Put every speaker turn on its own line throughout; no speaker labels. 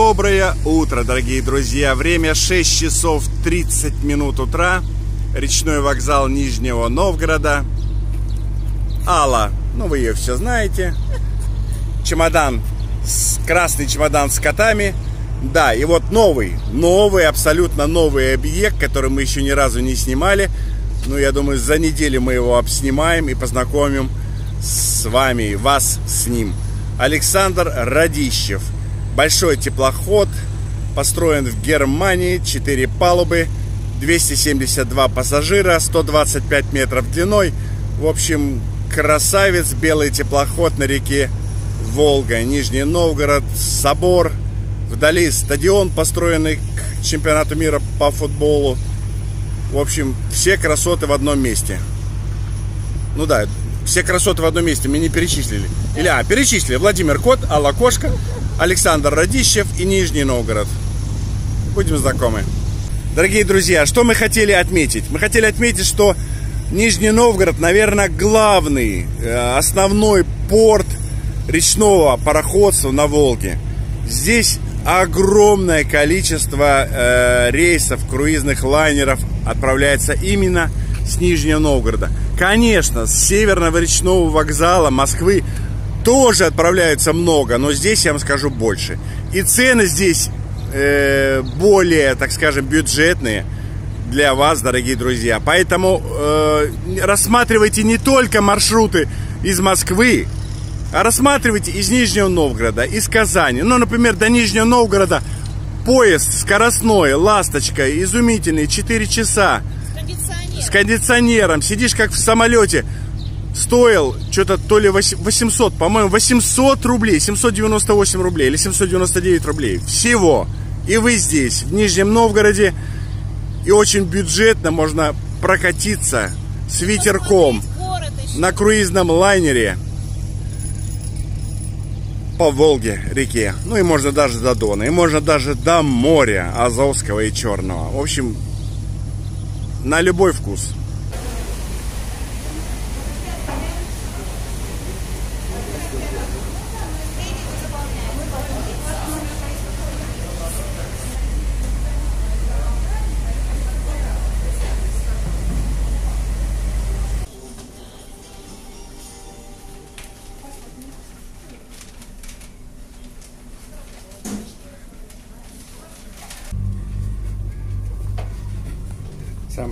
Доброе утро, дорогие друзья! Время 6 часов 30 минут утра. Речной вокзал Нижнего Новгорода. Алла, ну вы ее все знаете. Чемодан, красный чемодан с котами. Да, и вот новый, новый, абсолютно новый объект, который мы еще ни разу не снимали. Ну, я думаю, за неделю мы его обснимаем и познакомим с вами, вас с ним. Александр Радищев – Большой теплоход, построен в Германии, 4 палубы, 272 пассажира, 125 метров длиной. В общем, красавец, белый теплоход на реке Волга, Нижний Новгород, собор. Вдали стадион, построенный к чемпионату мира по футболу. В общем, все красоты в одном месте. Ну да, все красоты в одном месте мы не перечислили. Или, а, перечислили. Владимир Кот, Алла Кошка, Александр Радищев и Нижний Новгород. Будем знакомы. Дорогие друзья, что мы хотели отметить? Мы хотели отметить, что Нижний Новгород, наверное, главный, э, основной порт речного пароходства на Волге. Здесь огромное количество э, рейсов, круизных лайнеров отправляется именно с Нижнего Новгорода. Конечно, с северного речного вокзала Москвы тоже отправляются много, но здесь я вам скажу больше. И цены здесь э, более, так скажем, бюджетные для вас, дорогие друзья. Поэтому э, рассматривайте не только маршруты из Москвы, а рассматривайте из Нижнего Новгорода, из Казани. Ну, например, до Нижнего Новгорода поезд скоростной, ласточка, изумительный, 4 часа. С кондиционером. С кондиционером. Сидишь как в самолете стоил что-то то ли 800, по-моему, 800 рублей, 798 рублей или 799 рублей. Всего. И вы здесь, в Нижнем Новгороде, и очень бюджетно можно прокатиться с ветерком на круизном лайнере по Волге реке. Ну и можно даже до Дона, и можно даже до моря Азовского и Черного. В общем, на любой вкус.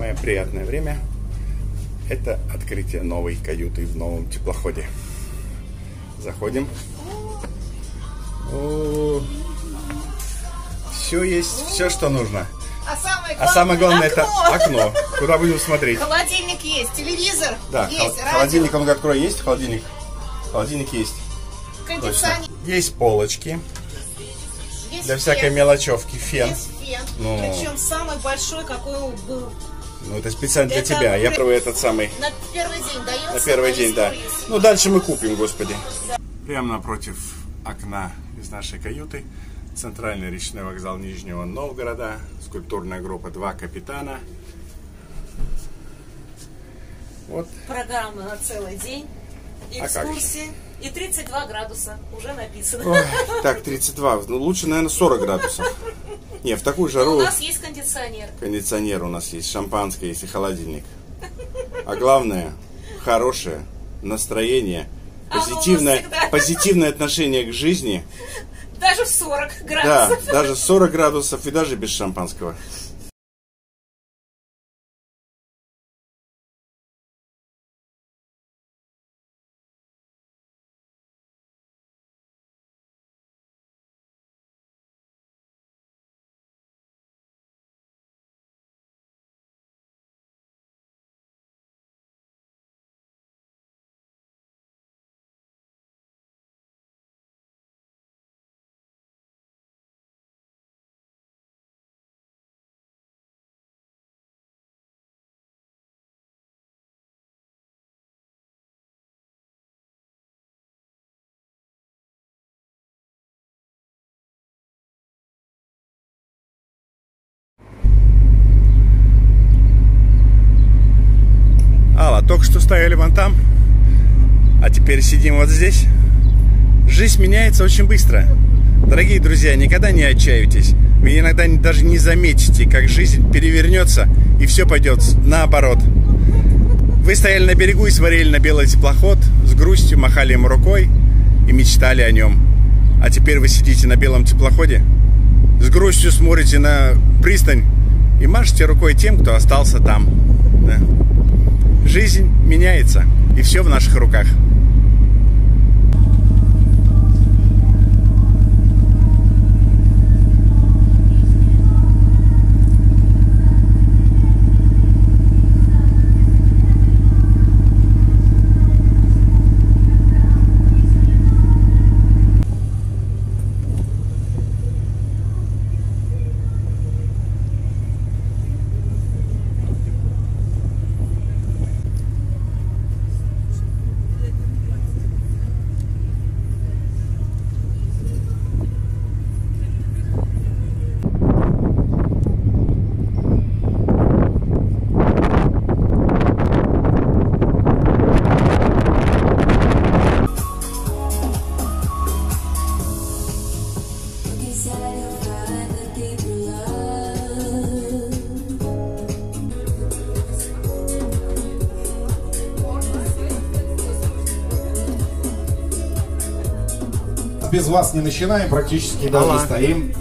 Самое приятное время – это открытие новой каюты в новом теплоходе. Заходим. О, все есть, все, что нужно.
А самое главное, а самое
главное
окно.
это окно. Куда будем смотреть?
Холодильник есть, телевизор
да,
есть,
хол- холодильник, он открой, есть холодильник? Холодильник есть.
Кондиционер.
Есть полочки. Есть для фен. всякой мелочевки. Фен.
Есть фен. Ну. Причем самый большой, какой был
ну, это специально для это тебя. Я про этот самый.
На первый день дается?
На первый день, да. Ну, дальше мы купим, господи. Да. Прямо напротив окна из нашей каюты центральный речной вокзал Нижнего Новгорода, скульптурная группа «Два капитана».
Вот. Программа на целый день, а экскурсии. А и 32 градуса уже написано.
Ой, так, 32. Ну, лучше, наверное, 40 градусов. Не, в такую жару... Но
у нас есть кондиционер.
Кондиционер у нас есть, шампанское есть и холодильник. А главное, хорошее настроение, а позитивное, позитивное отношение к жизни.
Даже в 40 градусов.
Да, даже 40 градусов и даже без шампанского. Только что стояли вон там, а теперь сидим вот здесь. Жизнь меняется очень быстро. Дорогие друзья, никогда не отчаивайтесь. Вы иногда даже не заметите, как жизнь перевернется и все пойдет наоборот. Вы стояли на берегу и смотрели на белый теплоход, с грустью махали ему рукой и мечтали о нем. А теперь вы сидите на белом теплоходе, с грустью смотрите на пристань и машете рукой тем, кто остался там. Да. Жизнь меняется, и все в наших руках.
Без вас не начинаем, практически даже Алла. стоим.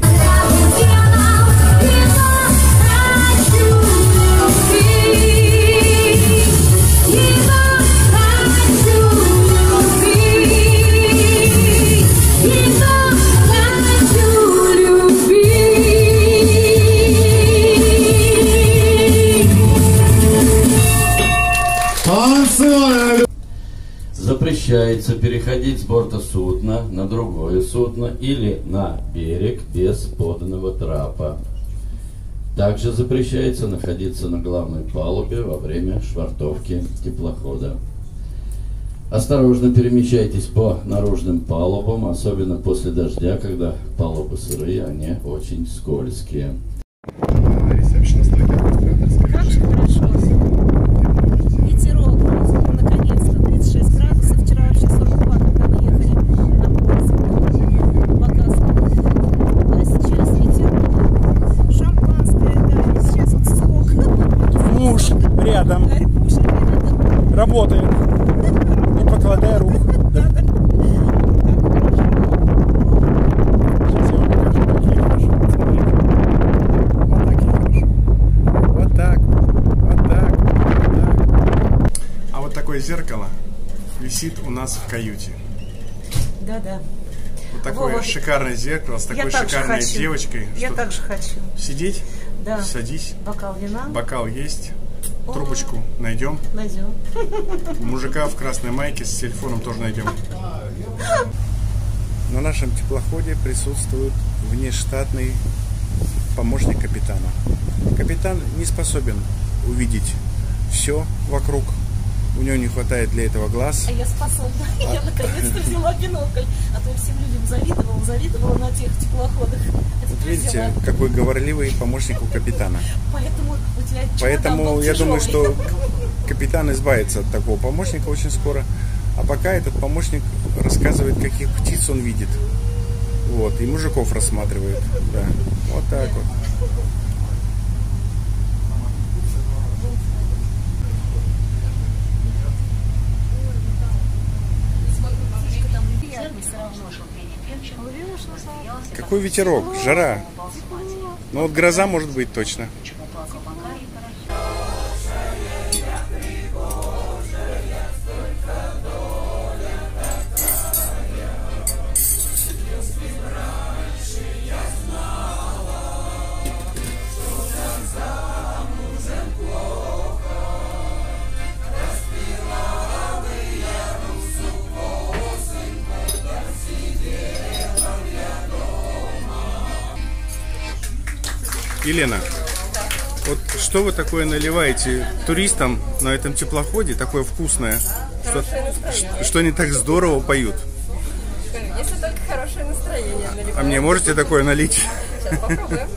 Запрещается переходить с борта судна на другое судно или на берег без поданного трапа. Также запрещается находиться на главной палубе во время швартовки теплохода. Осторожно перемещайтесь по наружным палубам, особенно после дождя, когда палубы сырые, они очень скользкие.
Зеркало висит у нас в каюте.
Да, да.
Вот такое Вова, шикарное зеркало с такой шикарной
хочу.
девочкой.
Я так же хочу.
Сидеть?
Да.
Садись.
Бокал вина.
Бокал есть. О, Трубочку найдем.
Найдем.
Мужика в красной майке с телефоном тоже найдем. На нашем теплоходе присутствует внештатный помощник капитана. Капитан не способен увидеть все вокруг у него не хватает для этого глаз.
А я способна. А... Я наконец-то взяла бинокль. А то всем людям завидовала, завидовала на тех теплоходах. А
вот видите, взяла. какой говорливый помощник у капитана.
Поэтому у тебя
Поэтому я думаю, что капитан избавится от такого помощника очень скоро. А пока этот помощник рассказывает, каких птиц он видит. Вот, и мужиков рассматривает. Да. Вот так вот. Какой ветерок, жара. Ну вот гроза может быть точно. Елена, вот что вы такое наливаете туристам на этом теплоходе, такое вкусное, что, что они так здорово поют?
Если только хорошее настроение наливают.
А мне можете такое налить?
Сейчас попробуем.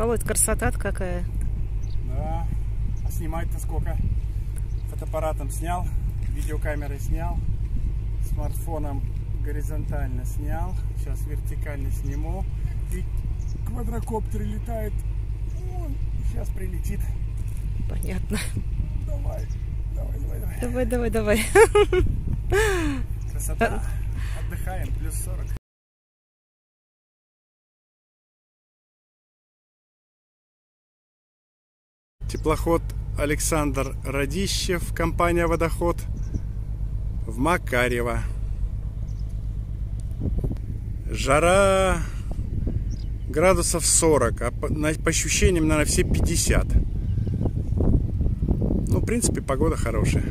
Володь, красота какая.
Да. А снимать-то сколько? Фотоаппаратом снял, видеокамерой снял, смартфоном горизонтально снял. Сейчас вертикально сниму. И квадрокоптер летает. Вон, сейчас прилетит.
Понятно.
Давай, давай, давай, давай.
Давай, давай, давай.
Красота. Отдыхаем, плюс 40. Теплоход Александр Радищев, компания «Водоход» в Макарьево. Жара градусов 40, а по, по ощущениям, наверное, все 50. Ну, в принципе, погода хорошая.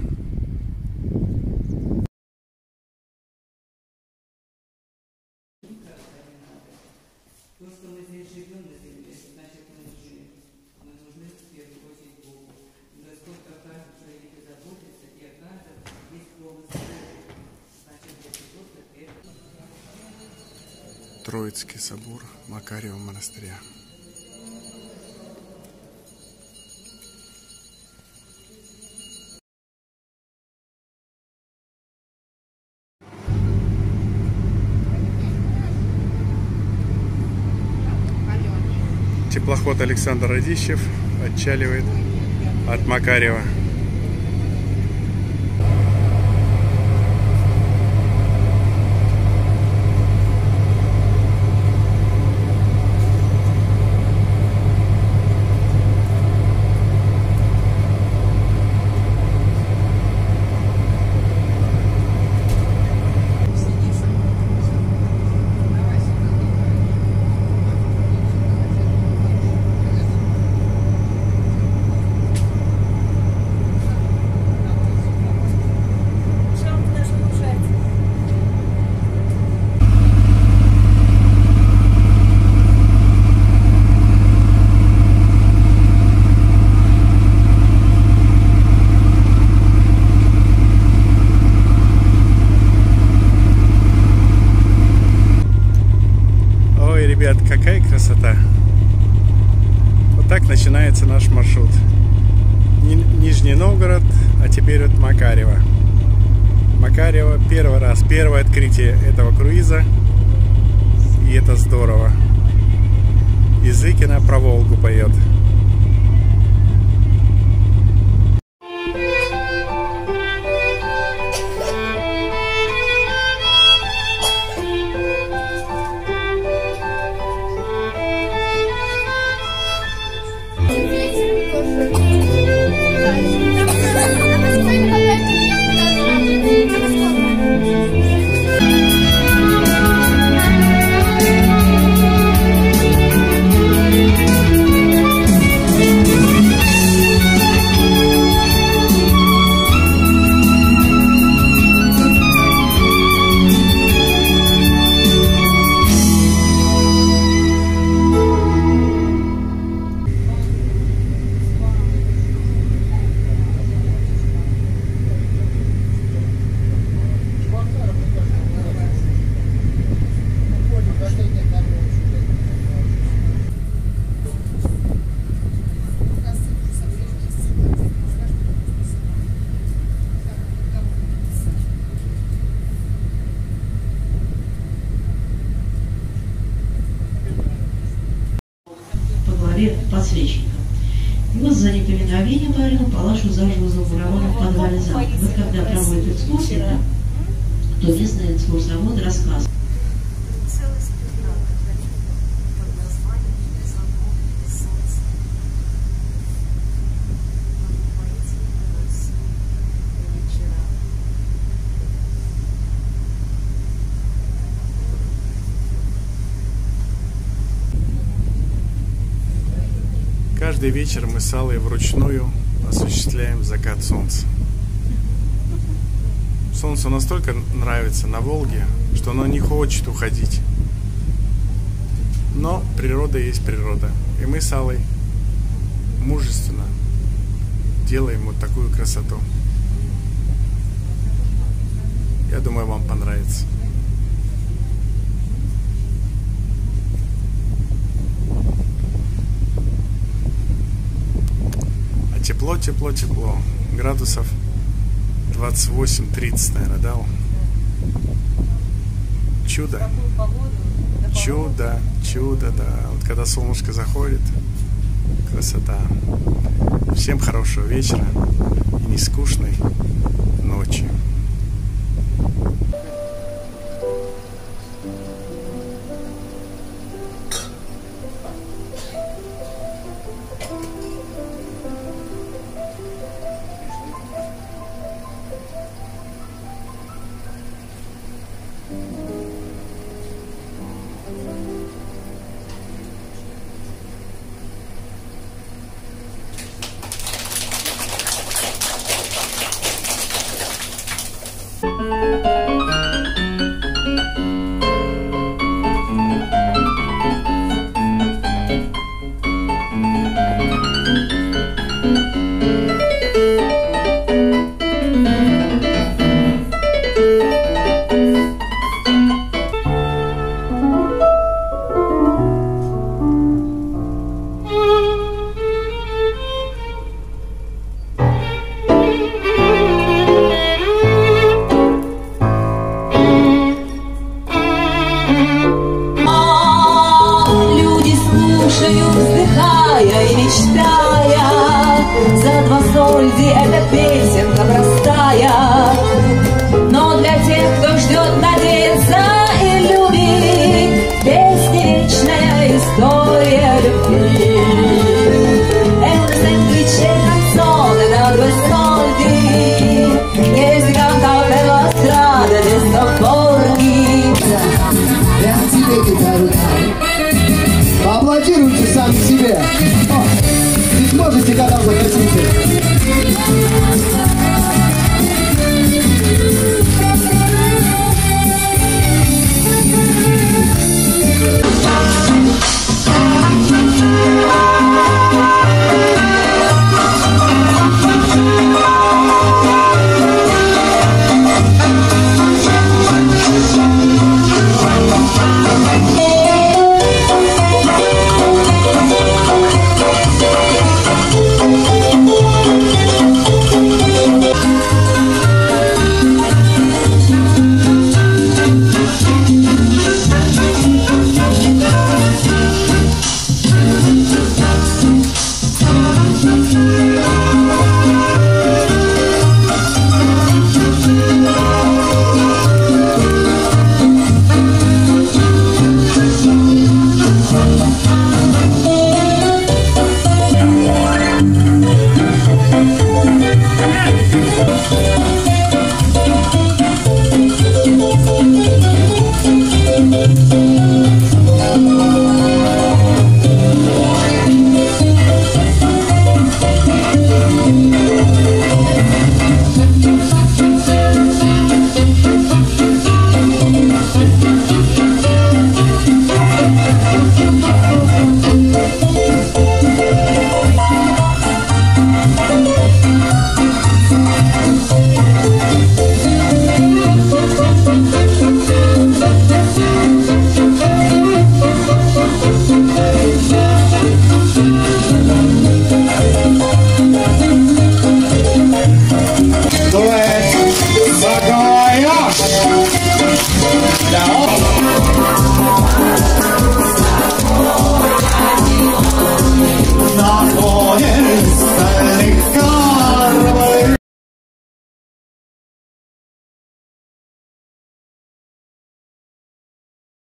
Троицкий собор Макариева монастыря. Теплоход Александр Радищев отчаливает от Макарева. ребят, какая красота. Вот так начинается наш маршрут. Нижний Новгород, а теперь вот Макарева. Макарева первый раз, первое открытие этого круиза. И это здорово. Языкина про Волгу поет.
Главе подсвечника. Его за неповиновение Барину Палашу заживо замуровали в подвале замка. Вот когда проводят экскурсии, то местные экскурсоводы рассказывают.
Каждый вечер мы с Аллой вручную осуществляем закат солнца. Солнце настолько нравится на Волге, что оно не хочет уходить. Но природа есть природа. И мы с Аллой мужественно делаем вот такую красоту. Я думаю, вам понравится. Тепло, тепло, тепло. Градусов 28-30, наверное, да? Чудо. Чудо, чудо, да. Вот когда солнышко заходит, красота. Всем хорошего вечера и не скучной ночи. Obrigado a vocês.